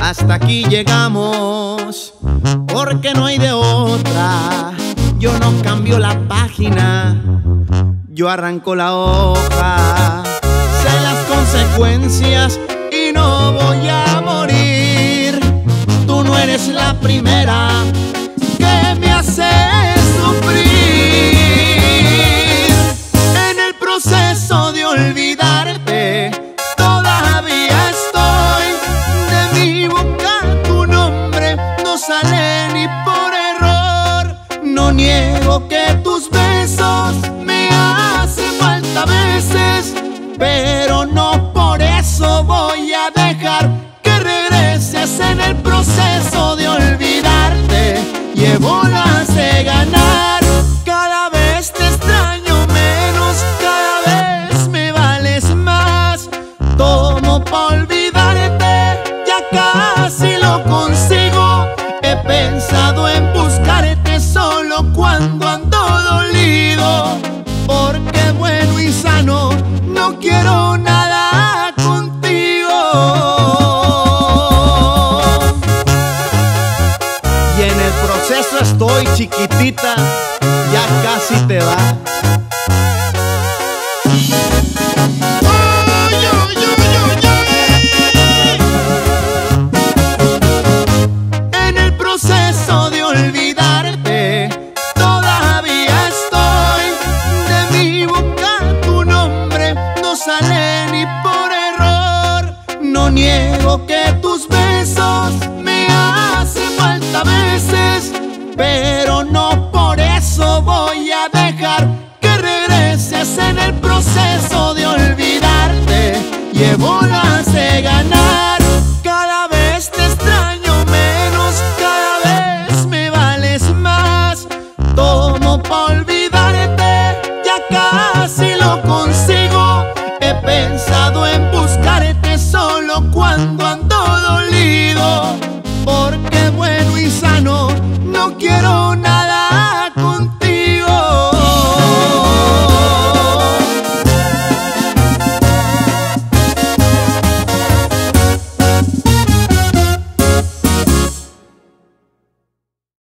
Hasta aquí llegamos, porque no hay de otra. Yo no cambio la página, yo arranco la hoja. Sé las consecuencias y no voy a morir. Tú no eres la primera que me hace que tus besos me hacen falta a veces, pero no por eso voy a dejar que regreses en el proceso de olvidarte. Llevo las de ganar, cada vez te extraño menos, cada vez me vales más. Tomo pa' olvidarte, ya casi lo consigo. He pensado cuando ando dolido, porque bueno y sano no quiero nada contigo. Y en el proceso estoy chiquitita, ya casi te va. el proceso de olvidarte llevo las de ganar. Cada vez te extraño menos, cada vez me vales más. Todo por olvidarte, ya casi lo consigo.